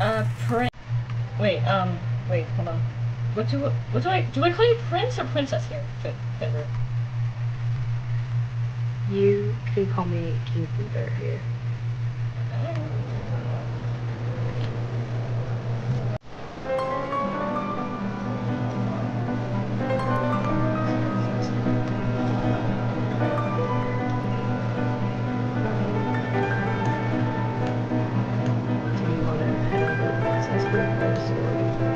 Uh, Prince. Wait, um, wait, hold on. What do what do I do? I call you prince or princess here, Finnbert? You can call me King Finbar here. Breakfast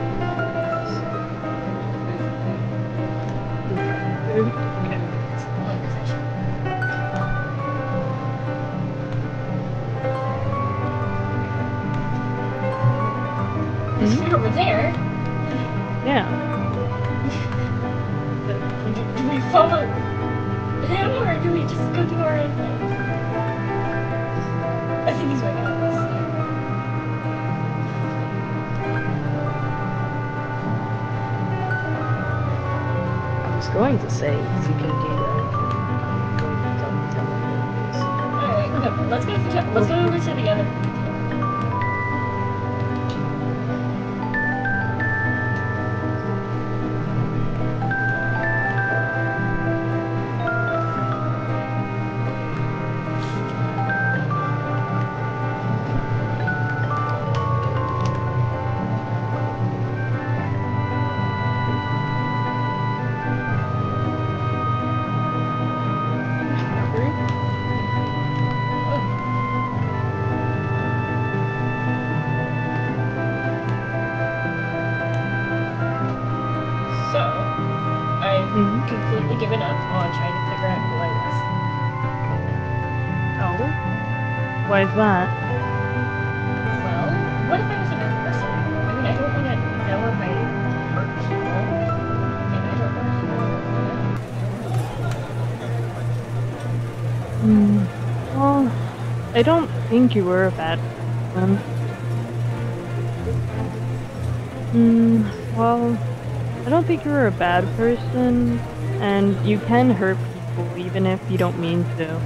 going to say if you can do that. Alright, no, let's go let's go over to the other. On trying to figure out who I was. Oh. Why is that? Well, what if I was a bad person? I mean, I don't want to know if I hurt people, and I don't want to. Hmm. Well, I don't think you were a bad person. Hmm. Well, I don't think you were a bad person, and you can hurt people even if you don't mean to.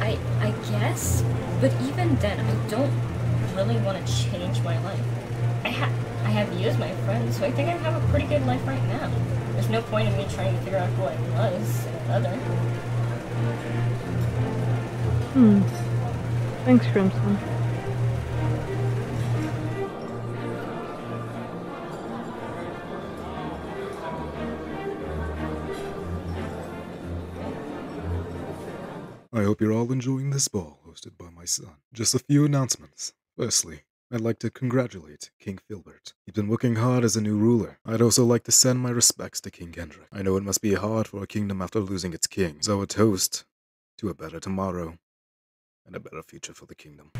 I I guess, but even then, I don't really want to change my life. I have I have you as my friend, so I think I have a pretty good life right now. There's no point in me trying to figure out who I was and other. Hmm. Thanks, Crimson. I hope you're all enjoying this ball hosted by my son. Just a few announcements. Firstly, I'd like to congratulate King Finnbert. He's been working hard as a new ruler. I'd also like to send my respects to King Gendrick. I know it must be hard for a kingdom after losing its king, so a toast to a better tomorrow and a better future for the kingdom.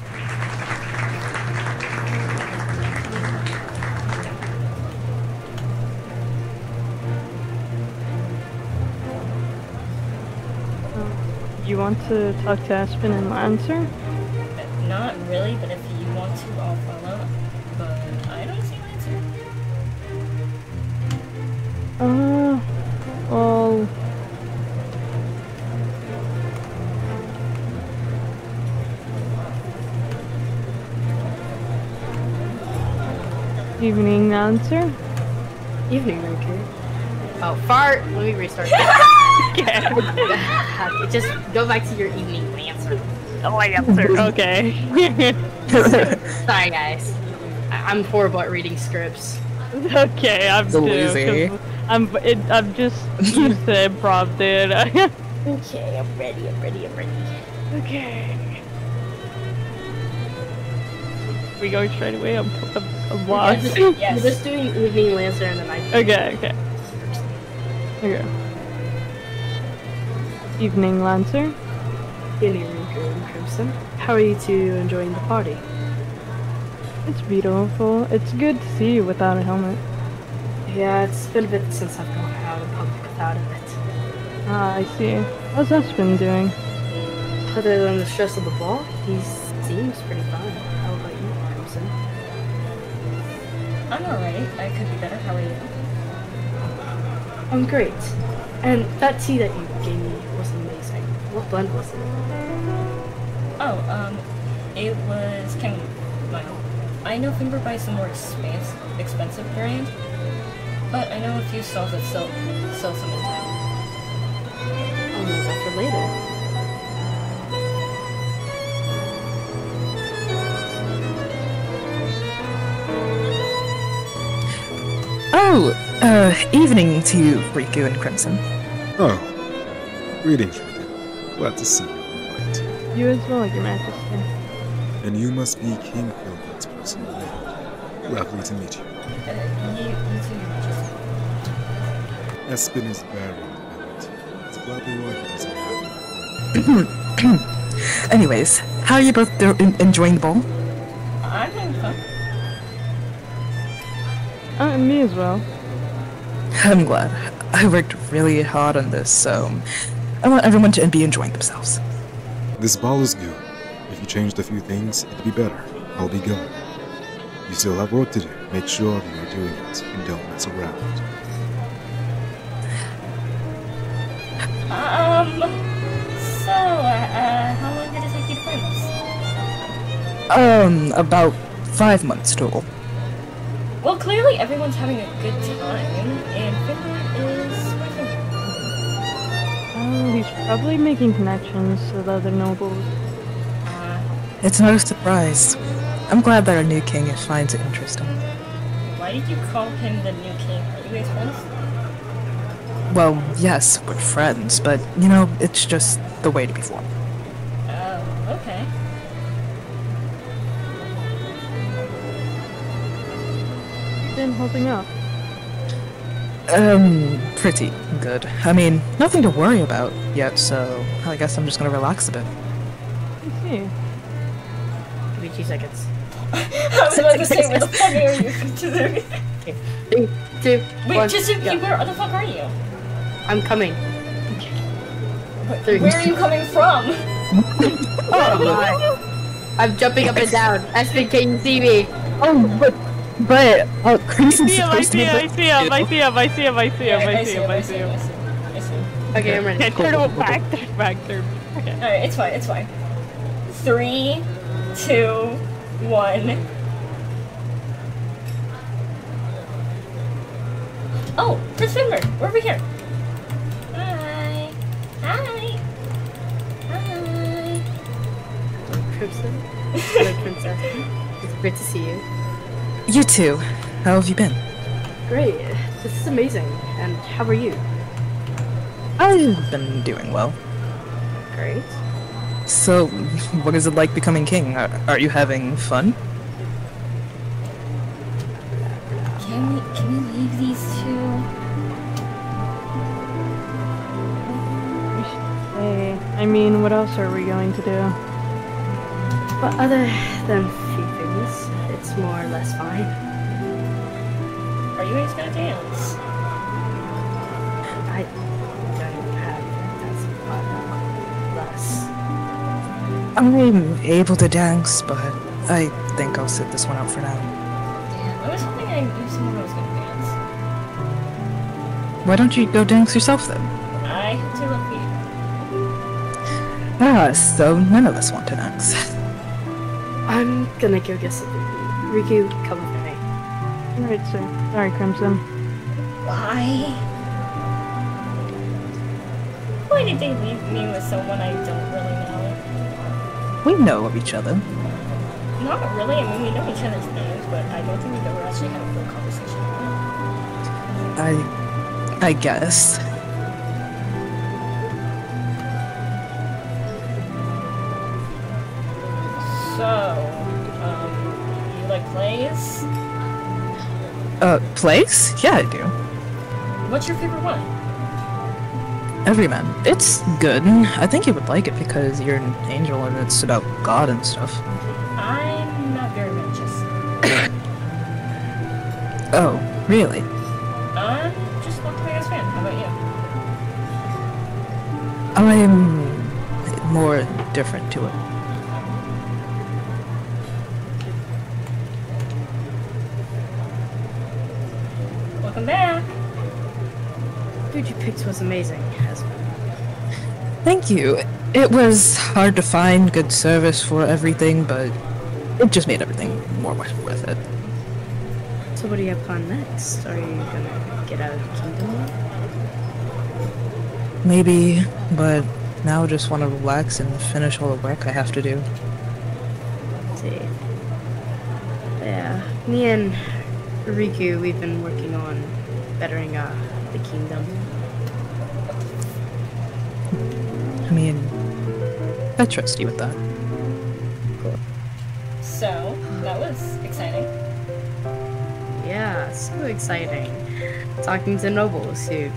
You want to talk to Espen and Lancer? Not really, but if you want to, I'll follow. But I don't see Lancer. Uh, well. Evening, Lancer. Evening, Riku. Oh, fart! Let me restart that. Just go back to your evening answer. Oh, Lancer. Okay. Sorry, guys. I- I'm horrible at reading scripts. okay, I'm So too. lazy. 'cause I'm. It, I'm just used to improv, dude. Okay, I'm ready, I'm ready, I'm ready. okay. We going straight away. I'm. I'm, I'm We're lost. just, Yes. we're just doing evening Lancer and then I Okay, okay. Okay. Evening, Lancer. Evening, Riku Crimson. How are you two enjoying the party? It's beautiful. It's good to see you without a helmet. Yeah, it's been a bit since I've gone out in public without it. Ah, I see. How's Espen doing? Other than the stress of the ball, he seems pretty fine. How about you, Crimson? I'm alright. I could be better. How are you? I'm great. And that tea that you gave me was amazing. What blend was it? Oh, um, it was chamomile. I know Finbar buys the more expensive, expensive brand, but I know a few stalls that sell sell some in town. I'll leave that for later. Oh, uh, evening to you, Riku and Crimson. Oh, greetings, Riku. Glad to see you, all right. You as well, Your Majesty. And you must be King Finnbert's personal maid. Lovely to meet you. You, you two, Your Majesty. Espen is very independent. It's probably why he doesn't have. Anyways, how are you both do- enjoying the ball? I'm having fun. Uh, me as well. I'm glad. I worked really hard on this, so I want everyone to be enjoying themselves. This ball is good. If you changed a few things, it'd be better. I'll be going. You still have work to do. Make sure you are doing it and don't mess around. Um, so, uh, uh, how long did it take you to plan this? Um, about five months total. Well, clearly everyone's having a good time, and Finbar is working. He's probably making connections with other nobles. Uh, It's no surprise. I'm glad that our new king finds it interesting. why did you call him the new king? Are you guys friends? Well, yes, we're friends, but you know, it's just the way to be formed. Oh, okay. Been holding up. Um, pretty good. I mean, nothing to worry about yet, so I guess I'm just gonna relax a bit. I see. Give me two seconds. I was about to say, where the fuck are you? Just- Three, two, Wait, one, just go. where the fuck are you? I'm coming. Wait, Three. Where are you coming from? Oh my. I'm jumping up and down. Espen, can you see me? Oh, but but uh, Crimson's see I see him, I see him, I see him, I see him, I see him, I see him, I see him. I see him. I see him. Okay, I'm ready. Okay, turn him back, turn back, turn Okay. Alright, it's fine, it's fine. Three, two, one. Oh, Prince Finbar, we're over here. Hi. Hi. Hi. Crimson. Hello, Crimson. It's great to see you. You too. How have you been? Great. This is amazing. And how are you? I've been doing well. Great. So, what is it like becoming king? Are, are you having fun? Can we can we leave these two? Hey. I mean, what else are we going to do? But other than few things, it's more or less fine. Are you guys gonna dance? I don't have that's less. I'm able to dance, but I think I'll sit this one out for now. Damn, I was hoping I knew someone who was gonna dance. Why don't you go dance yourself then? I have two left feet. Ah, so none of us want to dance. I'm gonna go get something to eat. Riku, come with me. Alright, sir. Sorry, Crimson. Why? Why did they leave me with someone I don't really know? We know of each other. Not really. I mean, we know each other's names, but I don't think we've ever actually had a full conversation. I. I guess. So, you like plays? Uh, place? Yeah, I do. What's your favorite one? Everyman. It's good. I think you would like it because you're an angel and it's about God and stuff. I'm not very religious. Oh, really? I'm just not the biggest fan. How about you? I'm more different to it. Food you picked was amazing, Espen. Thank you. It was hard to find good service for everything, but it just made everything more worth worth it. So what do you have planned next? Are you gonna get out of the kingdom? Maybe, but now I just want to relax and finish all the work I have to do. Let's see. Yeah, me and Riku, we've been working on bettering uh, the kingdom. I trust you with that. So, that was exciting. Yeah, so exciting. Talking to nobles who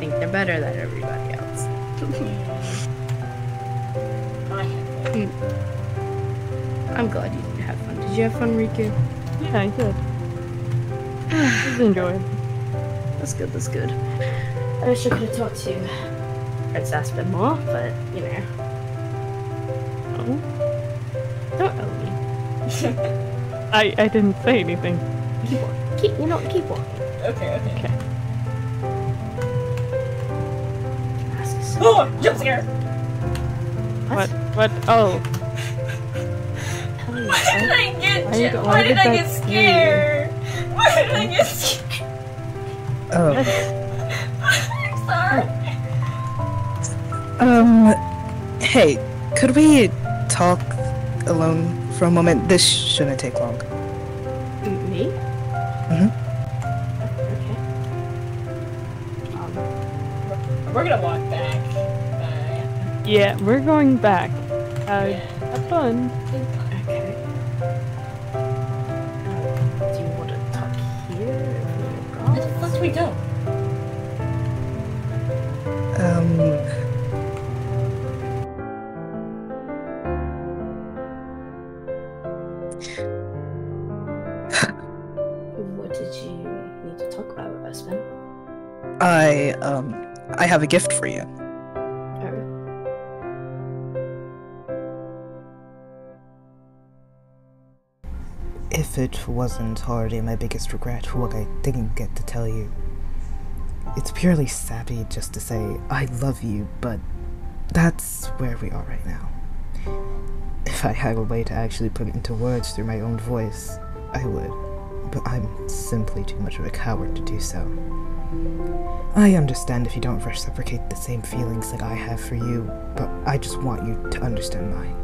think they're better than everybody else. I have hmm. I'm glad you had fun. Did you have fun, Riku? Yeah, I did. It was enjoyable. That's good, that's good. I wish I could have talked to Prince Espen more, but you know. I, I didn't say anything. Keep walking. Keep, you know, keep walking. Okay, okay. Okay. Oh, jump scare! What? What? Oh, Why did I get Why ju- did- Why, why did, did I get scare scared? Why did I get scared? Oh, I'm sorry. um, hey, could we talk alone for a moment? This shouldn't take long. Me? Mhm. Okay. Um, We're gonna walk back. Bye. yeah, we're going back. Uh, Yeah. have fun. okay. Uh, do you want to talk here? If What we the have a gift for you. If it wasn't already my biggest regret what I didn't get to tell you, it's purely sappy just to say, I love you, but that's where we are right now. If I had a way to actually put it into words through my own voice, I would, but I'm simply too much of a coward to do so. I understand if you don't reciprocate the same feelings that I have for you, but I just want you to understand mine.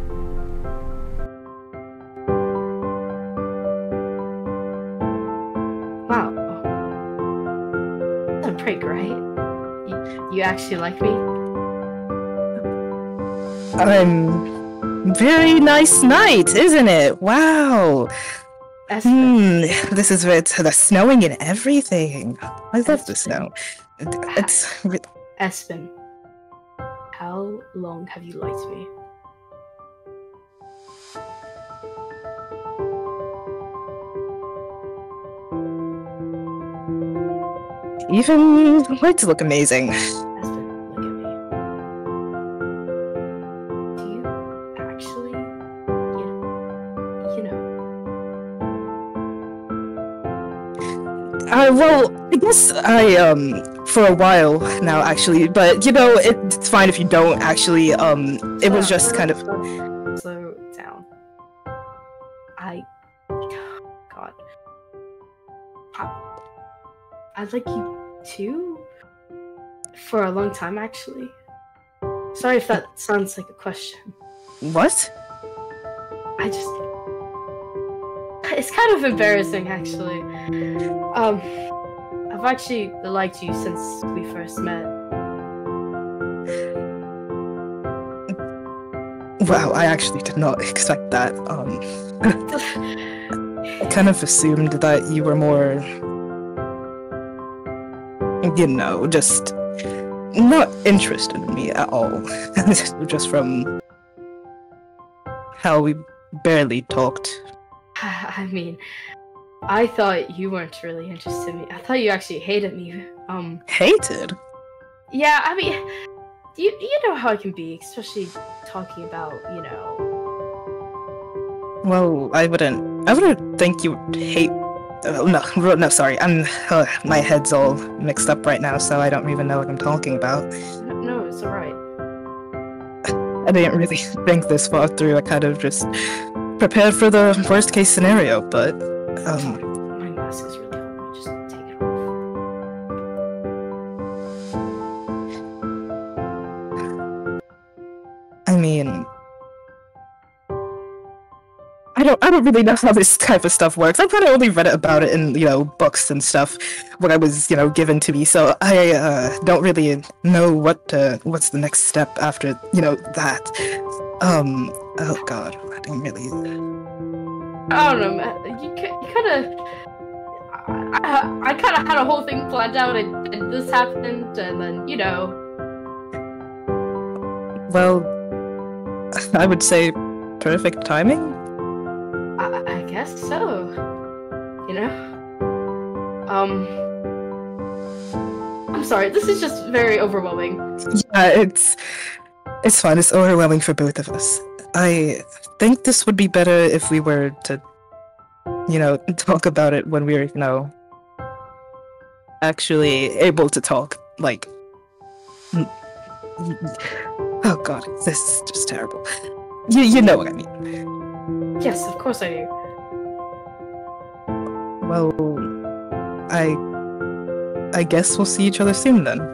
wow. That's a pretty great. You, you actually like me? Um, very nice night, isn't it? Wow. Hmm, this is where it's the snowing and everything. I love the snow. It's re- Espen, how long have you liked me? even like to look amazing. Uh, well, I guess I um for a while now actually, but you know it, it's fine if you don't actually. Um, it was just kind of slow- down. I, God, I, I like you too. For a long time, actually. Sorry if that sounds like a question. what? I just. It's kind of embarrassing, actually. Um, I've actually liked you since we first met. Wow, I actually did not expect that. Um, I kind of assumed that you were more, you know, just not interested in me at all. just from how we barely talked. I mean, I thought you weren't really interested in me. I thought you actually hated me. Um, Hated? yeah, I mean, you you know how I can be, especially talking about you know. Well, I wouldn't. I wouldn't think you would hate. Uh, no, no, sorry. I'm. Uh, my head's all mixed up right now, so I don't even know what I'm talking about. No, no it's all right. I didn't really think this far through. I kind of just prepared for the worst case scenario, but um, My mask is really hard. Let me just take it off. I mean, I don't, I don't really know how this type of stuff works. I've kind of only read about it in, you know, books and stuff when I was, you know, given to me. So I uh, don't really know what, uh, what's the next step after, you know, that. Um, oh God, I don't really. I don't know, man. You, you kind of. I, I, I kind of had a whole thing planned out, and, and this happened, and then you know. Well, I would say perfect timing. I, I guess so. You know? Um. I'm sorry, this is just very overwhelming. Yeah, it's it's fine. It's overwhelming for both of us. I think this would be better if we were to, you know, talk about it when we're, you know, actually able to talk. Like, mm, oh god, this is just terrible. You you know what I mean? Yes, of course I do. Well, I I guess we'll see each other soon then.